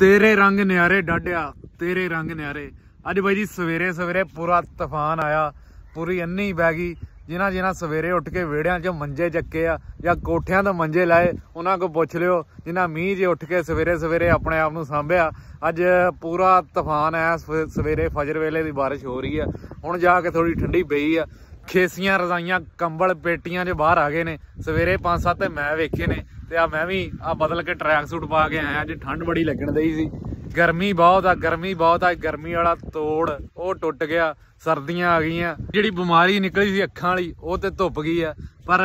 ਤੇਰੇ ਰੰਗ ਨਿਆਰੇ ਡਾਡਿਆ ਤੇਰੇ ਰੰਗ ਨਿਆਰੇ। ਅੱਜ ਬਾਈ ਜੀ ਸਵੇਰੇ ਸਵੇਰੇ ਪੂਰਾ ਤੂਫਾਨ ਆਇਆ, ਪੂਰੀ ਅੰਨੀ ਬੈ ਗਈ, ਜਿਨ੍ਹਾਂ ਜਿਨ੍ਹਾਂ ਸਵੇਰੇ ਉੱਠ ਕੇ ਵਿਹੜਿਆਂ 'ਚ ਮੰਜੇ ਚੱਕੇ ਆ, ਜਾਂ ਕੋਠਿਆਂ ਤੋਂ ਮੰਜੇ ਲਾਏ, ਉਹਨਾਂ ਕੋ ਪੁੱਛ ਲਿਓ, ਜਿਨ੍ਹਾਂ ਮੀਂਹ 'ਚ ਉੱਠ ਕੇ ਸਵੇਰੇ ਸਵੇਰੇ ਆਪਣੇ ਆਪ ਨੂੰ ਸਾਂਭਿਆ, ਅੱਜ ਪੂਰਾ ਤੂਫਾਨ ਆਇਆ, ਸਵੇ- ਸਵੇਰੇ ਫਜਰ ਵੇਲੇ ਦੀ ਬਾਰਿਸ਼ ਹੋ ਰਹੀ ਆ। ਹੁਣ ਜਾ ਕੇ ਥੋੜੀ ਠੰਡੀ ਪਈ ਆ। ਖੇਸੀਆਂ, ਰਜ਼ਾਈਆਂ, ਕੰਬਲ, ਪੇਟੀਆਂ 'ਚ ਬਾਹਰ ਆ ਗਏ ਨੇ, ਸਵੇਰੇ 5-7 ਮੈਂ ਵੇਖੇ ਨੇ ਤੇ ਆ ਮੈਂ ਵੀ ਆ ਬਦਲ ਕੇ ਟਰੈਕ ਸੂਟ ਪਾ ਕੇ ਆਇਆ, ਅੱਜ ਠੰਡ ਬੜੀ ਲੱਗਣ ਦਈ ਸੀ। ਗਰਮੀ ਬਹੁਤ ਆ, ਗਰਮੀ ਬਹੁਤ ਆ, ਗਰਮੀ ਵਾਲਾ ਤੋੜ, ਉਹ ਟੁੱਟ ਗਿਆ, ਸਰਦੀਆਂ ਆ ਗਈਆਂ। ਜਿਹੜੀ ਬਿਮਾਰੀ ਨਿਕਲੀ ਸੀ ਅੱਖਾਂ ਵਾਲੀ, ਉਹ ਤੇ ਧੁੱਪ ਗਈ ਆ। ਪਰ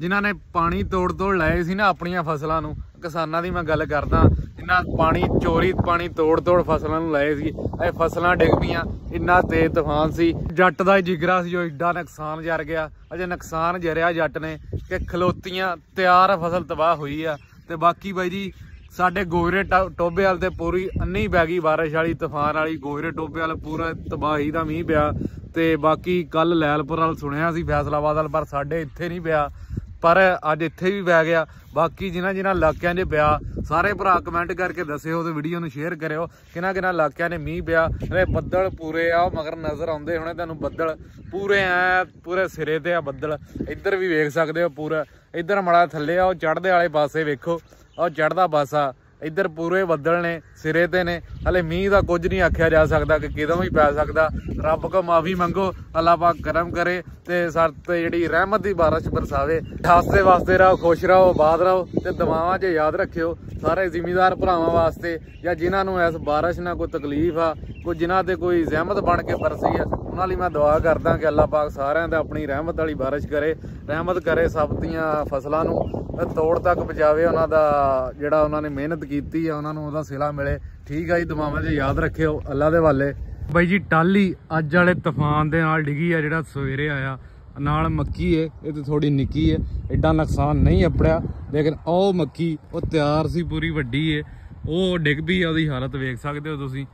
ਜਿਨ੍ਹਾਂ ਨੇ ਪਾਣੀ ਤੋੜ ਤੋੜ ਲਾਏ ਸੀ ਨਾ ਆਪਣੀਆਂ ਫਸਲਾਂ ਨੂੰ ਕਿਸਾਨਾਂ ਦੀ ਮੈਂ ਗੱਲ ਕਰਦਾ ਜਿਨ੍ਹਾਂ ਪਾਣੀ ਚੋਰੀ, ਪਾਣੀ ਤੋੜ ਤੋੜ ਫਸਲਾਂ ਨੂੰ ਲਾਏ ਸੀ, ਇਹ ਫਸਲਾਂ ਡਿੱਗ ਪਈਆਂ, ਇੰਨਾ ਤੇਜ਼ ਤੂਫਾਨ ਸੀ। ਜੱਟ ਦਾ ਜਿਗਰਾ ਸੀ, ਜੋ ਇੱਡਾ ਨੁਕਸਾਨ ਜਰ ਗਿਆ। ਅਜੇ ਨੁਕਸਾਨ ਜਰਿਆ ਜੱਟ ਨੇ ਕਿ ਖਲੋਤੀਆਂ, ਤਿਆਰ ਫਸਲ ਤਬਾਹ ਹੋਈ ਆ। ਤੇ ਬਾਕੀ ਬਾਈ ਜੀ, ਸਾਡੇ ਗੋਇਰੇ ਟੋ- ਟੋਬੇ ਵਾਲ ਤੇ ਪੂਰੀ ਅੰਨੀ ਪੈ ਗਈ ਬਾਰਿਸ਼ ਵਾਲੀ, ਤੂਫਾਨ ਵਾਲੀ ਗੋਇਰੇ ਟੋਬੇ ਵਾਲ ਪੂਰਾ ਤਬਾਹੀ ਦਾ ਮੀਂਹ ਪਿਆ। ਤੇ ਬਾਕੀ ਕੱਲ ਲੈਲਪੁਰ ਵਾਲ ਸੁਣਿਆ ਸੀ ਫੈਸਲਾਬਾਦ ਵਾਲ, ਪਰ ਸਾਡੇ ਇੱਥੇ ਨਹੀਂ ਪਿਆ। ਪਰ ਅੱਜ ਇੱਥੇ ਵੀ ਪੈ ਗਿਆ। ਬਾਕੀ ਜਿਨ੍ਹਾਂ ਜਿਨ੍ਹਾਂ ਇਲਾਕਿਆਂ 'ਚ ਪਿਆ, ਸਾਰੇ ਭਰਾ ਕਮੈਂਟ ਕਰਕੇ ਦੱਸਿਓ ਤੇ ਵੀਡੀਓ ਨੂੰ ਸ਼ੇਅਰ ਕਰਿਓ। ਕਿਹਨਾਂ ਕਿਹਨਾਂ ਇਲਾਕਿਆਂ 'ਨੇ ਮੀਂਹ ਪਿਆ ਇਹ ਬੱਦਲ ਪੂਰੇ ਆ, ਉਹ ਮਗਰ ਨਜ਼ਰ ਆਉਂਦੇ ਹੋਣੇ ਤੁਹਾਨੂੰ ਬੱਦਲ। ਪੂਰੇ ਐ, ਪੂਰੇ ਸਿਰੇ ਤੇ ਆ ਬੱਦਲ। ਇੱਧਰ ਵੀ ਵੇਖ ਸਕਦੇ ਹੋ ਪੂਰਾ। ਇੱਧਰ ਮੜਾ ਥੱਲੇ ਆ, ਉਹ ਚੜ੍ਹਦੇ ਵਾਲੇ ਪਾਸੇ ਵੇਖੋ, ਉਹ ਚੜ੍ਹਦਾ ਪਾਸਾ। ਇੱਧਰ ਪੂਰੇ ਬੱਦਲ ਨੇ, ਸਿਰੇ ਤੇ ਨੇ। ਹਲੇ ਮੀਂਹ ਦਾ ਕੁਝ ਨਹੀਂ ਆਖਿਆ ਜਾ ਸਕਦਾ ਕਿ ਕਿਦੋਂ ਵੀ ਪੈ ਸਕਦਾ। ਰੱਬ ਕੋ ਮਾਫੀ ਮੰਗੋ ਅੱਲਾ ਪਾਕ ਕਰਮ ਕਰੇ ਤੇ ਸਰ ਤੇ ਜਿਹੜੀ ਰਹਿਮਤ ਦੀ ਬਾਰਿਸ਼ ਬਰਸਾਵੇ। ਹਾਸਤੇ ਵਾਸਤੇ ਰਹੋ, ਖੁਸ਼ ਰਹੋ, ਆਬਾਦ ਰਹੋ ਤੇ ਦਵਾਵਾਂ 'ਚ ਯਾਦ ਰੱਖਿਓ। ਸਾਰੇ ਜ਼ਿਮੀਦਾਰ ਭਰਾਵਾਂ ਵਾਸਤੇ ਜਾਂ ਜਿਨ੍ਹਾਂ ਨੂੰ ਇਸ ਬਾਰਿਸ਼ ਨਾਲ ਕੋਈ ਤਕਲੀਫ ਆ, ਕੋਈ ਜਿਨ੍ਹਾਂ ਤੇ ਕੋਈ ਜ਼ਹਿਮਤ ਬਣ ਕੇ ਬਰਸੀ ਆ, ਉਹਨਾਂ ਲਈ ਮੈਂ ਦੁਆ ਕਰਦਾ ਕਿ ਅੱਲਾ ਪਾਕ ਸਾਰਿਆਂ ਦਾ ਆਪਣੀ ਰਹਿਮਤ ਵਾਲੀ ਬਾਰਿਸ਼ ਕਰੇ। ਰਹਿਮਤ ਕਰੇ ਸਭ ਦੀਆਂ ਫਸਲਾਂ ਨੂੰ। ਤੋੜ ਤੱਕ ਪਹੁੰਚਾਵੇ ਉਹਨਾਂ ਦਾ, ਜਿਹੜਾ ਉਹਨਾਂ ਨੇ ਮਿਹਨਤ ਕੀਤੀ ਆ, ਉਹਨਾਂ ਨੂੰ ਉਹਦਾ ਸਿਲਾ ਮਿਲੇ। ਠੀਕ ਆ ਜੀ, ਦੁਆਵਾਂ 'ਚ ਯਾਦ ਰੱਖਿਓ, ਅੱਲਾ ਦੇ ਵਾਲੇ ਬਾਈ ਜੀ ਟਾਲੀ ਅੱਜ ਵਾਲੇ ਤੂਫਾਨ ਦੇ ਨਾਲ ਡਿੱਗੀ ਆ, ਜਿਹੜਾ ਸਵੇਰੇ ਆਇਆ। ਨਾਲ ਮੱਕੀ ਏ, ਇਹ ਤੇ ਥੋੜੀ ਨਿੱਕੀ ਏ ਐਡਾ ਨੁਕਸਾਨ ਨਹੀਂ ਆਪੜਿਆ ਲੇਕਿਨ ਉਹ ਮੱਕੀ, ਉਹ ਤਿਆਰ ਸੀ, ਪੂਰੀ ਵੱਡੀ ਏ। ਉਹ ਡਿੱਗ ਪਈ ਆ, ਉਹਦੀ ਹਾਲਤ ਵੇਖ ਸਕਦੇ ਹੋ ਤੁਸੀਂ।